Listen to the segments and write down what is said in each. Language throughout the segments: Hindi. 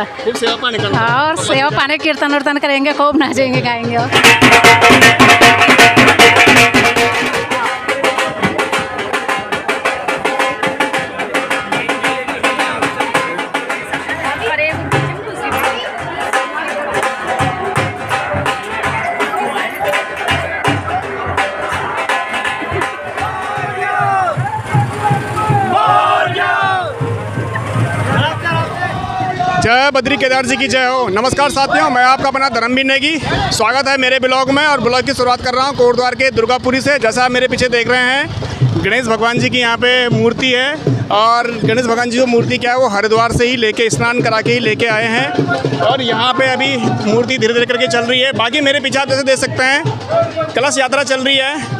सेवा और सेवा पाने कीर्तन उर्तन करेंगे खूब नाचेंगे गाएँगे और। जय बद्री केदार जी की जय हो। नमस्कार साथियों, मैं आपका अपना धर्मवीर नेगी। स्वागत है मेरे ब्लॉग में और ब्लॉग की शुरुआत कर रहा हूँ कोटद्वार के दुर्गापुरी से। जैसा आप मेरे पीछे देख रहे हैं, गणेश भगवान जी की यहाँ पे मूर्ति है और गणेश भगवान जी की मूर्ति क्या है, वो हरिद्वार से ही लेके, स्नान करा के ही लेके आए हैं और यहाँ पे अभी मूर्ति धीरे धीरे करके चल रही है। बाकी मेरे पीछे आप जैसे देख सकते हैं, कलश यात्रा चल रही है।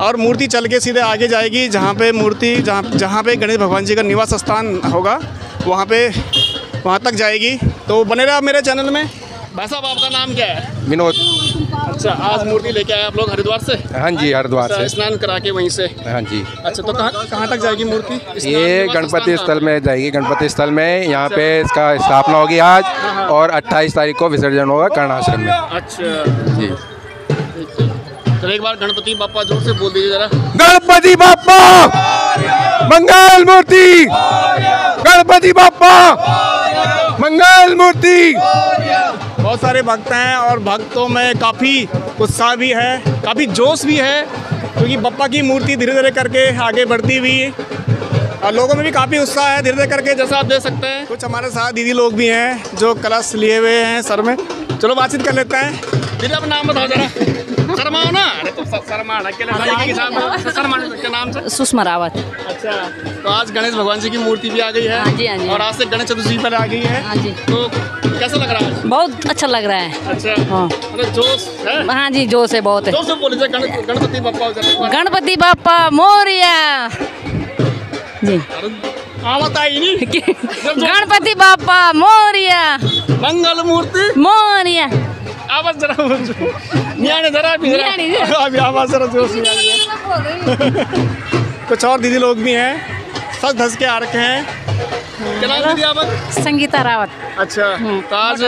और मूर्ति चल के सीधे आगे जाएगी जहाँ पे मूर्ति जहाँ जहाँ पे गणेश भगवान जी का निवास स्थान होगा वहाँ पे वहाँ तक जाएगी। तो बने रहे आप मेरे चैनल में। भाई साहब आपका नाम क्या है? विनोद। अच्छा आज मूर्ति लेके आए आप लोग हरिद्वार से? हाँ जी हरिद्वार अच्छा, से। स्नान करा के वहीं से। हाँ जी। अच्छा तो कहाँ कहाँ तक जाएगी मूर्ति? ये गणपति स्थल में जाएगी गणपति स्थल में। यहाँ पे इसका स्थापना होगी आज और 28 तारीख को विसर्जन होगा कर्णाश्रम में। अच्छा। जी। तो एक बार गणपति बापा ज़ोर से बोल दीजिए जरा। गणपति बापा! मंगल मूर्ति! गणपति बापा! मंगल मूर्ति! बहुत सारे भक्त हैं और भक्तों में काफ़ी उत्साह भी है काफ़ी जोश भी है क्योंकि बप्पा की मूर्ति धीरे धीरे करके आगे बढ़ती हुई और लोगों में भी काफ़ी उत्साह है धीरे धीरे करके। जैसा आप देख सकते हैं। कुछ हमारे साथ दीदी लोग भी हैं जो कलश लिए हुए हैं सर में। चलो बातचीत कर लेते हैं। दीदी अपना नाम बताओ जरा। शर्माओ ना अरे तो शर्मा अकेले लड़की के साथ शर्मा के नाम से सुषमा रावत। अच्छा तो आज गणेश भगवान जी की मूर्ति भी आ गई है। हाँ जी, हाँ जी। और आज से गणेश चतुर्थी पर आ गई है। हाँ जी। तो कैसा लग रहा है? बहुत अच्छा लग रहा है। अच्छा। हाँ। मतलब जोश है? हाँ जी जोश है बहुत। है बोले गणपति जरा गणपति बापा मोरिया। जी। आवत आई नहीं। गणपति बापा मोरिया। मंगल मूर्ति। मोरिया। आवाज़ जरा नियाने जरा भी जरा। अभी आवाज़ जरा ज़ोर से कुछ और दीदी लोग भी हैं. सच धस के आ रखे हैं. क्या नाम दीदी आपका? संगीता रावत. अच्छा तो आज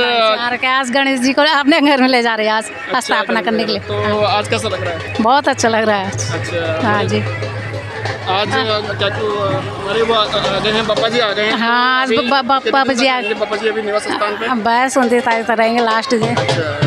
आज गणेश जी को अपने घर में ले जा रहे हैं. आज अच्छा, स्थापना करने के लिए. तो आज कैसा लग रहा है? बहुत अच्छा लग रहा है. अच्छा हाँ जी. आज क्या तो हमारे वो आ गए हैं पापा जी आ गए हैं। हाँ, आज पापा जी आ- रहेंगे पापा जी अभी निवास स्थान पे। बस उनतीस तारीख तक रहेंगे लास्ट दिन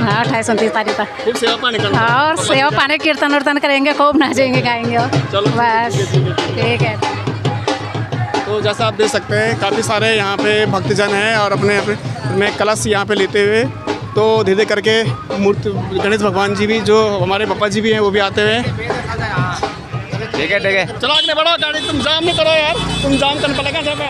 हाँ अट्ठाईस उनतीस तारीख तक। खूब सेवा पानी करना। और सेवा पानी कीर्तन उर्तन करेंगे खूब नाचेंगे गाएँगे और। चलो, बस ठीक है, है, है। तो जैसा आप देख सकते हैं काफ़ी सारे यहाँ पे भक्तजन हैं और अपने अपने में कलश यहाँ पे लेते हुए। तो धीरे धीरे करके मूर्ति गणेश भगवान जी भी जो हमारे पापा जी भी हैं वो भी आते हुए। ठीक है ठीक है। चलो, आगे बढ़ो, गाड़ी तुम जाम नहीं करो यार। तुम जाम कर पड़ेगा सब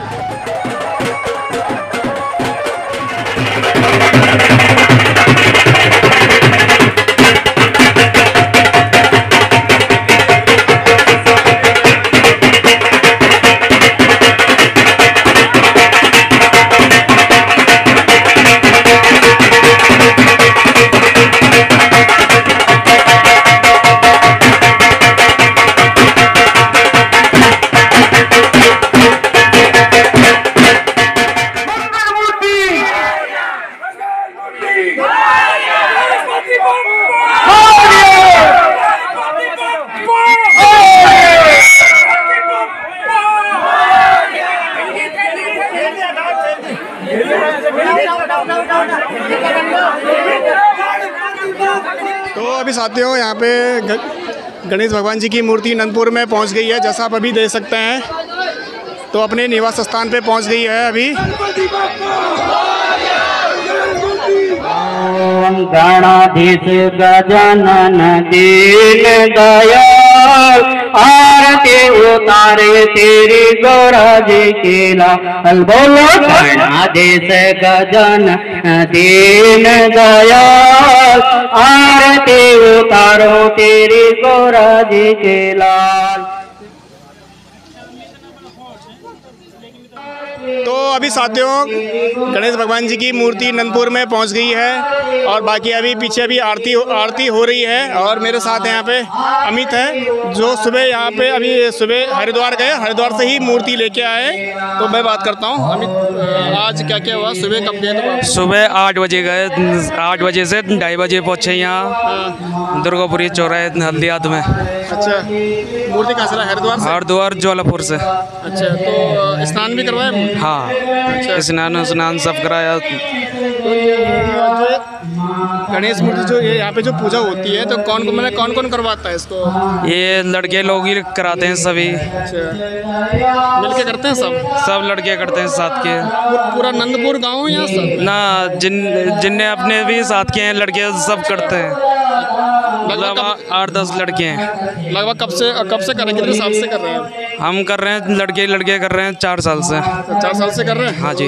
अभी हो, यहाँ पे गणेश भगवान जी की मूर्ति नंदपुर में पहुँच गई है, जैसा आप अभी देख सकते हैं। तो अपने निवास स्थान पे पहुँच गई है अभी। गणाधीश गजानन दीन आरती उतारे तेरी गौरा जी बोलो लाल बोलो गणाधीश गजन दीन दयाल। आरती उतारो तेरी गौरा जी के तो अभी साथियों गणेश भगवान जी की मूर्ति नंदपुर में पहुँच गई है और बाकी अभी पीछे अभी आरती आरती हो रही है और मेरे साथ यहाँ पे अमित है जो सुबह यहाँ पे अभी सुबह हरिद्वार गए हरिद्वार से ही मूर्ति लेके आए तो मैं बात करता हूँ। अमित आज क्या क्या हुआ? सुबह कब गए सुबह आठ बजे गए आठ बजे से ढाई बजे पहुँचे यहाँ दुर्गापुरी चौराहे हल्दियात में। अच्छा मूर्ति कहाँ से हरिद्वार हरिद्वार ज्वालापुर से। अच्छा तो स्नान भी करवाए हाँ। स्नान स्नान सब कराया। तो ये गणेश मूर्ति जो ये यहाँ पे जो पूजा होती है तो कौन कौन मैंने कौन कौन करवाता है इसको? ये लड़के लोग ही कराते हैं सभी। अच्छा। मिलके करते हैं सब? सब लड़के करते हैं साथ के। पूरा नंदपुर गाँव यहाँ सब? ना जिन जिनने अपने भी साथ के हैं लड़के सब करते हैं। आ- आठ दस लड़के हैं। लगभग कब से कब से कर रहे हैं कितने साल से कर रहे हैं? हम कर रहे हैं लड़के लड़के कर रहे हैं चार साल से। चार साल से कर रहे हैं? हाँ जी।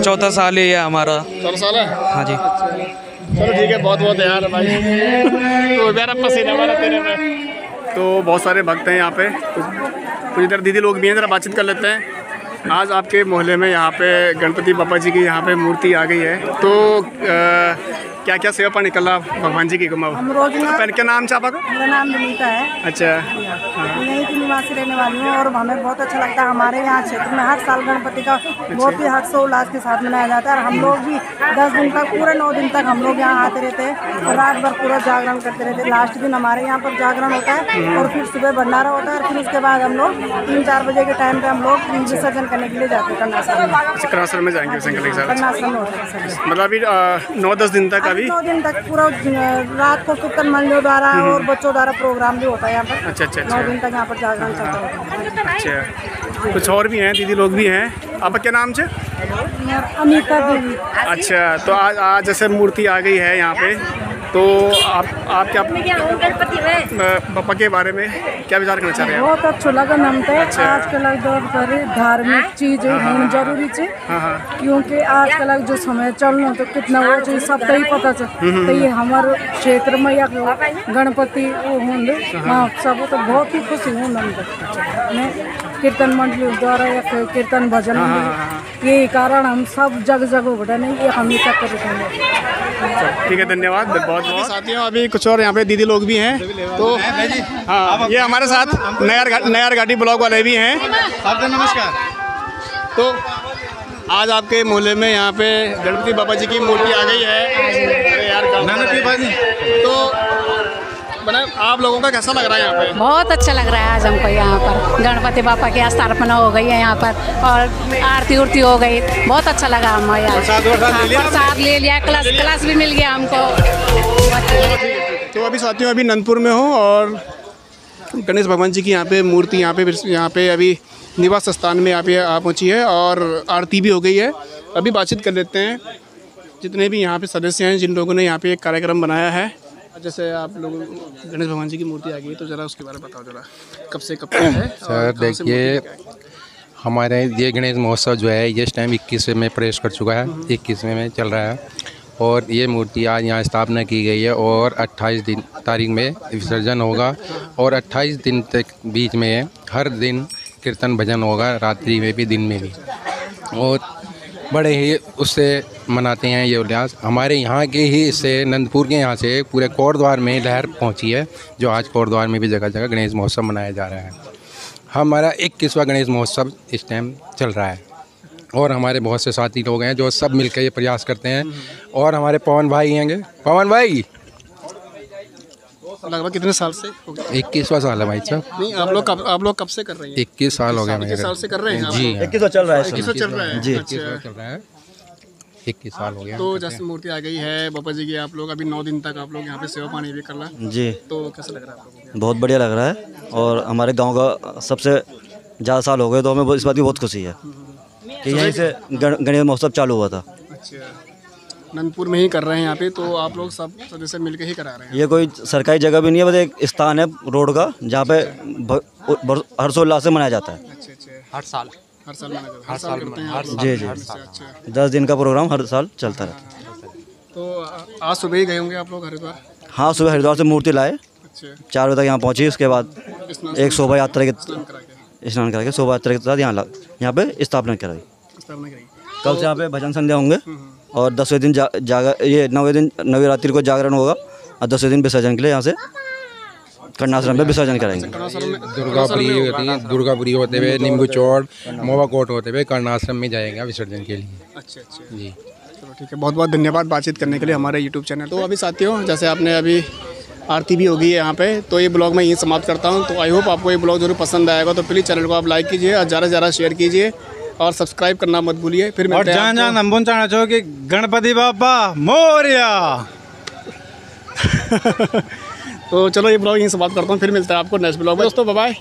चौथा साल ही है हमारा। चार साल है? हाँ जी। चलो ठीक है बहुत बहुत यार भाई। तो यार पसीना हमारा तेरे में। तो बहुत सारे भक्त हैं यहाँ पे। कुछ इधर दीदी लोग भी हैं ज़रा बातचीत कर लेते हैं। आज आपके मोहल्ले में यहाँ पे गणपति बापा जी की यहाँ पे मूर्ति आ गई है। तो क्या क्या सेवा पर निकला भगवान जी की गुमा हम रोज पहन के नाम चापा का? मेरा नाम विनीता है। अच्छा। यहीं की निवासी रहने वाली हूँ और हमें बहुत अच्छा लगता है। हमारे यहाँ क्षेत्र में हर साल गणपति का बहुत ही हर्षोल्लास के साथ मनाया जाता है और हम लोग भी दस दिन तक पूरे नौ दिन तक हम लोग यहाँ आते रहते हैं। और रात भर पूरा जागरण करते रहते हैं। लास्ट दिन हमारे यहाँ पर जागरण होता है और फिर सुबह भंडारा होता है और फिर उसके बाद हम लोग तीन चार बजे के टाइम पे हम लोग विसर्जन करने के लिए जाते हैं। कन्याश्रम में अच्छा करासर में। जाएँगे कन्याश्रम में है मतलब अभी नौ दस दिन तक अभी? नौ दिन तक पूरा रात को कीर्तन मंडलियों द्वारा और बच्चों द्वारा प्रोग्राम भी होता है यहाँ पर। अच्छा अच्छा नौ अच्छा। दिन तक यहाँ पर जागरण चलता है। अच्छा। कुछ और भी हैं? दीदी लोग भी हैं? आपका क्या नाम है अमिता देवी। अच्छा तो आज आज जैसे मूर्ति आ गई है यहाँ पे। तो आप आप क्या पापा के बारे में क्या विचार करना चाह रहे हैं? बहुत अच्छा लगन हमको आजकल दौर पर धार्मिक चीज़ होनी ज़रूरी है हाँ हाँ। क्योंकि आजकल जो समय चलना तो कितना वो चीज़ सब ही पता चल तो ये हमारे क्षेत्र में या गणपति वो होंगे महोत्सव तो बहुत ही खुशी हूँ हमको मैं कीर्तन मंडली द्वारा या कीर्तन भजन यही कारण हम सब जग जगह बटा नहीं ये हम ही तक कर ठीक है धन्यवाद बहुत बहुत। साथियों अभी कुछ और यहाँ पे दीदी लोग भी हैं तो हाँ ये हमारे साथ नयार घा- नयार घाटी ब्लॉक वाले भी हैं। आपका नमस्कार। तो आज आपके मोहल्ले में यहाँ पे गणपति बाबा जी की मूर्ति आ गई है। अरे यार तो बना आप लोगों का कैसा लग रहा है यहाँ पे? बहुत अच्छा लग रहा है आज हमको यहाँ पर। गणपति बापा की स्थापना हो गई है यहाँ पर और आरती उरती हो गई। बहुत अच्छा लगा हमें यहाँ प्रसाद ले लिया क्लास क्लास भी मिल गया हमको। तो अभी साथियों अभी नंदपुर में हूँ और गणेश भगवान जी की यहाँ पे मूर्ति यहाँ पे यहाँ पे अभी निवास स्थान में यहाँ पे आ पहुँची है और आरती भी हो गई है। अभी बातचीत कर लेते हैं। जितने भी यहाँ पे सदस्य हैं जिन लोगों ने यहाँ पे एक कार्यक्रम बनाया है जैसे आप लोग गणेश भगवान जी की मूर्ति आ गई तो ज़रा उसके बारे में बताओ ज़रा कब से कब तक है सर देखिए? हमारे ये गणेश महोत्सव जो है ये इस टाइम इक्कीसवें में प्रवेश कर चुका है इक्कीसवें में चल रहा है और ये मूर्ति आज यहाँ स्थापना की गई है और 28 दिन तारीख में विसर्जन होगा और 28 दिन तक बीच में हर दिन कीर्तन भजन होगा रात्रि में भी दिन में भी और बड़े ही उससे मनाते हैं ये उल्लास। हमारे यहाँ के ही इससे, नंदपुर के यहाँ से पूरे कोटद्वार में लहर पहुँची है, जो आज कोटद्वार में भी जगह जगह गणेश महोत्सव मनाया जा रहा है। हमारा इक्कीसवां गणेश महोत्सव इस टाइम चल रहा है। और हमारे बहुत से साथी लोग हैं जो सब मिलकर ये प्रयास करते हैं। और हमारे पवन भाई हैंगे पवन भाई! लगभग कितने साल से हो? इक्कीसवा साल है भाई साहब। नहीं आप लोग कब आप लोग कब से कर रहे हैं? इक्कीस साल हो गए इक्कीस साल से कर रहे हैं? जी? हाँ। इक्कीस सौ चल रहा है इक्कीस चल रहा है? जी। इक्कीस अच्छा चल रहा है। इक्कीस साल हो गया। तो जैसे मूर्ति आ गई है बाबा जी की आप लोग अभी नौ दिन तक आप लोग यहाँ पे सेवा पानी भी कर रहा जी। तो कैसा लग रहा है आप लोगों को? बहुत बढ़िया लग रहा है और हमारे गाँव का सबसे ज़्यादा साल हो गए तो हमें इस बात की बहुत खुशी है कि यहीं से गण- गणेश महोत्सव चालू हुआ था। अच्छा। नंदपुर में ही कर रहे हैं यहाँ पे तो आप लोग सब सदस्य मिलकर ही करा रहे हैं। ये कोई सरकारी जगह भी नहीं है बस एक स्थान है रोड का जहाँ पे हर्षोल्लास से मनाया जाता है। अच्छा अच्छा। हर साल। हर साल मनाया जाता है। हर साल करते हैं जी जी। अच्छा अच्छा। दस दिन का प्रोग्राम हर साल चलता रहता है। तो आज सुबह ही गए होंगे आप लोग हरिद्वार? हाँ सुबह हरिद्वार से मूर्ति लाए। अच्छा। चार बजे तक यहाँ पहुँची उसके बाद एक शोभा यात्रा के स्नान करा के। करके शोभा यात्रा के साथ यहाँ यहाँ पे स्थापना कराई। कल से यहाँ पे भजन संध्या होंगे। और दसवें दिन जा, जागर ये नवे दिन नवी रात्रि को जागरण होगा और दसवें दिन विसर्जन के लिए यहाँ से कन्याश्रम में विसर्जन करेंगे। दुर्गापुरी होती है दुर्गापुरी होते हुए नींबू चौड़ मोवा कोट होते हुए कर्णाश्रम में जाएँगे विसर्जन के लिए। अच्छा अच्छा। जी। चलो ठीक है बहुत बहुत धन्यवाद बातचीत करने के लिए हमारे यूट्यूब चैनल तो अभी साथियों जैसे आपने अभी आरती भी होगी है यहाँ पे तो ये ब्लॉग मैं यहीं समाप्त करता हूँ। तो आई होप आपको ये ब्लॉग ज़रूर पसंद आएगा। तो प्लीज़ चैनल को आप लाइक कीजिए और ज़्यादा से ज़्यादा शेयर कीजिए। और सब्सक्राइब करना मत भूलिए। फिर और मिलते हैं जहाँ आपको- जहाँ हम चाहना चाहो कि गणपति बाबा मोरिया। तो चलो ये ब्लॉग यहीं से बात करता हूँ फिर मिलता है आपको नेक्स्ट ब्लॉग में। दोस्तों बाय